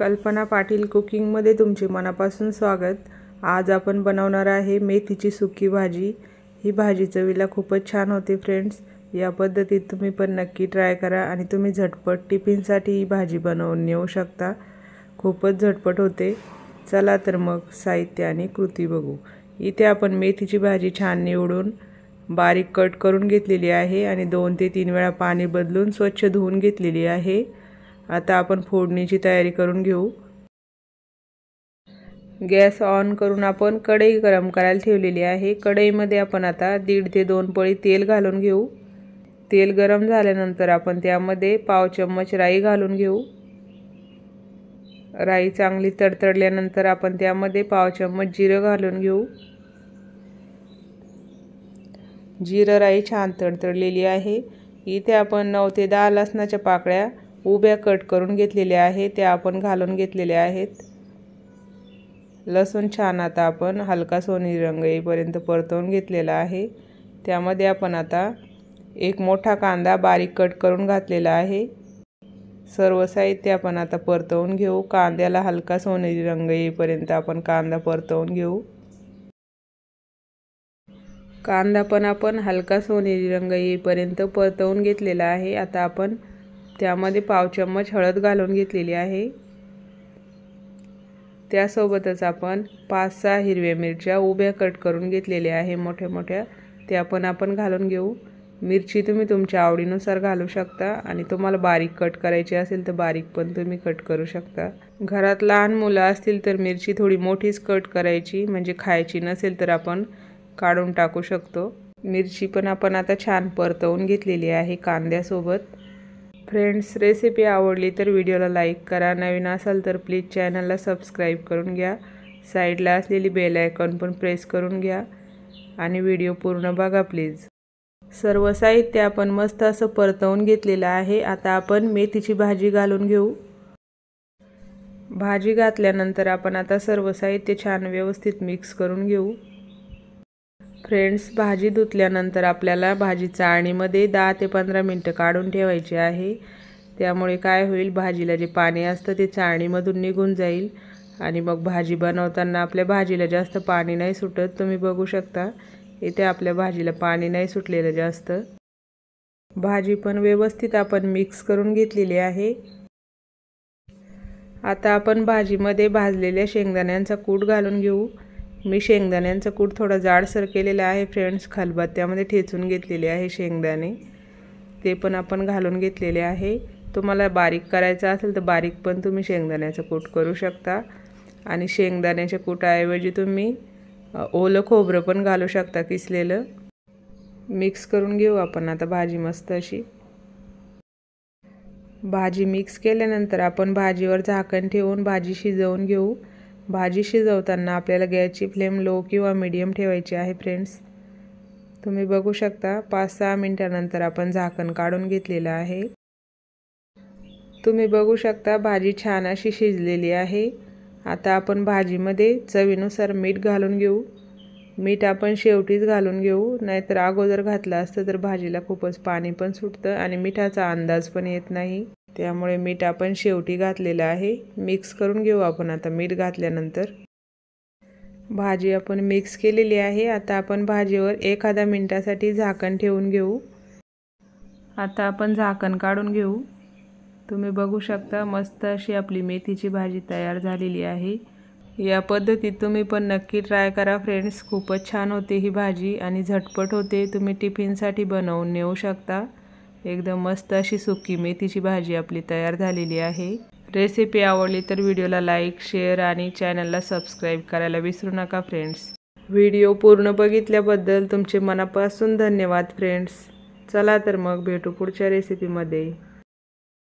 कल्पना पाटील कुकिंगमध्ये तुमचे मनापासून स्वागत. आज आपण बनवणार आहे मेथीची सुकी भाजी. ही भाजी चवीला खूपच छान होते फ्रेंड्स या पद्धतीत तुम्ही पण नक्की ट्राय करा आणि तुम्ही झटपट टिफिनसाठी ही भाजी बनवून नेऊ शकता. खूपच झटपट होते. चला तर मग साहित्य आणि कृती बघू. इथे आपण मेथीची भाजी छान निवडून बारीक कट करून घेतलेली आहे आणि दोन ते तीन वेळा पाणी बदलून स्वच्छ धुवून घेतलेली आहे. आता आपण फोडणीची तयारी करून घेऊ. गॅस ऑन करून आपण कढई गरम करायला ठेवलेली आहे. कढईमध्ये आपण आता दीड ते दोन पळी तेल घालून घेऊ. तेल गरम झाल्यानंतर आपण त्यामध्ये पाव चम्मच राई घालून घेऊ. राई चांगली तडतडल्यानंतर आपण त्यामध्ये पाव चम्मच जिरं घालून घेऊ. जिरं राई छान तडतडलेली आहे. इथे आपण नऊ ते दहा लसणाच्या पाकळ्या उभ्या कट करून घेतलेल्या आहेत त्या आपण घालून घेतलेल्या आहेत. लसूण छान आता आपण हलका सोनेरी रंग येईपर्यंत परतवून घेतलेला आहे. त्यामध्ये आपण आता एक मोठा कांदा बारीक कट करून घातलेला आहे. सर्व साहित्य आपण आता परतवून घेऊ. कांद्याला हलका सोनेरी रंग येईपर्यंत आपण कांदा परतवून घेऊ. कांदा पण आपण हलका सोनेरी रंग येईपर्यंत परतवून घेतलेला आहे. आता आपण त्यामध्ये पाव चम्मच हळद घालून घेतलेली आहे. त्यासोबतच आपण पाच सहा हिरव्या मिरच्या उभ्या कट करून घेतलेल्या आहे. मोठ्या मोठ्या. त्या पण आपण घालून घेऊ. मिरची तुम्ही तुमच्या आवडीनुसार घालू शकता आणि तुम्हाला बारीक कट करायची असेल तर बारीक पण तुम्ही कट करू शकता. घरात लहान मुलं असतील तर मिरची थोडी मोठीच कट करायची म्हणजे खायची नसेल तर आपण काढून टाकू शकतो. मिरची पण आपण आता छान परतवून घेतलेली आहे कांद्यासोबत. फ्रेंड्स रेसिपी आवडली तर व्हिडिओला लाईक करा. नवीन असाल तर प्लीज चॅनलला सबस्क्राईब करून घ्या. साईडला असलेली बेल आयकॉन पण प्रेस करून घ्या. आणि व्हिडिओ पूर्ण बघा प्लीज सर्व साहित्य आपण मस्त असं परतवून घेतलेलं आहे. आता आपण मेथीची भाजी घालून घेऊ. भाजी घातल्यानंतर आपण आता सर्व साहित्य छान व्यवस्थित मिक्स करून घेऊ. फ्रेंड्स भाजी धुतल्यानंतर आपल्याला भाजी चाळणीमध्ये दहा ते पंधरा मिनटं काढून ठेवायची आहे. त्यामुळे काय होईल भाजीला जे पाणी असतं ते चाळणीमधून निघून जाईल. आणि मग भाजी बनवताना आपल्या भाजीला जास्त पाणी नाही सुटत तुम्ही बघू शकता. इथे आपल्या भाजीला पाणी नाही सुटलेलं जास्त. भाजी पण व्यवस्थित आपण मिक्स करून घेतलेली आहे. आता आपण भाजीमध्ये भाजलेल्या शेंगदाण्यांचा कूट घालून घेऊ. मी शेंगदाण्यांचं कूट थोडा जाडसर केलेलं आहे फ्रेंड्स त्यामध्ये ठेचून घेतलेले आहे शेंगदाणे. ते पण आपण घालून घेतलेले आहे. तुम्हाला बारीक करायचं असेल तर बारीक पण तुम्ही शेंगदाण्याचं कूट करू शकता. आणि शेंगदाण्याच्या कुटाऐवजी तुम्ही ओलं खोबरं पण घालू शकता किसलेलं. मिक्स करून घेऊ आपण आता भाजी मस्त अशी. भाजी मिक्स केल्यानंतर आपण भाजीवर झाकण ठेवून भाजी शिजवून घेऊ. भाजी शिजवताना आपल्याला गॅसची फ्लेम लो किंवा मीडियम ठेवायची आहे फ्रेंड्स. तुम्ही बघू शकता पाच सहा मिनटानंतर आपण झाकण काढून घेतलेलं आहे. तुम्ही बघू शकता भाजी छान अशी शिजलेली आहे. आता आपण भाजीमध्ये चवीनुसार मीठ घालून घेऊ. मीठ आपण शेवटीच घालून घेऊ. नाहीतर अगोदर घातलं असतं तर भाजीला खूपच पाणी पण सुटतं आणि मिठाचा अंदाज पण येत नाही. त्यामुळे मीठ आपण शेवटी घातलेलं आहे. मिक्स करून घेऊ आपण आता मीठ घातल्यानंतर. भाजी आपण मिक्स केलेली आहे. आता आपण भाजीवर एखाद्या मिनटासाठी झाकण ठेवून घेऊ. आता आपण झाकण काढून घेऊ. तुम्ही बघू शकता मस्त अशी आपली मेथीची भाजी तयार झालेली आहे. या पद्धतीत तुम्ही पण नक्की ट्राय करा फ्रेंड्स. खूपच छान होते ही भाजी आणि झटपट होते. तुम्ही टिफिनसाठी बनवून नेऊ शकता. एकदम मस्त अशी सुकी मेथीची भाजी आपली तयार झालेली आहे. रेसिपी आवडली तर व्हिडिओला लाईक शेअर आणि चॅनलला सबस्क्राईब करायला विसरू नका फ्रेंड्स व्हिडिओ पूर्ण बघितल्याबद्दल तुमचे मनापासून धन्यवाद फ्रेंड्स चला तर मग भेटू पुढच्या रेसिपीमध्ये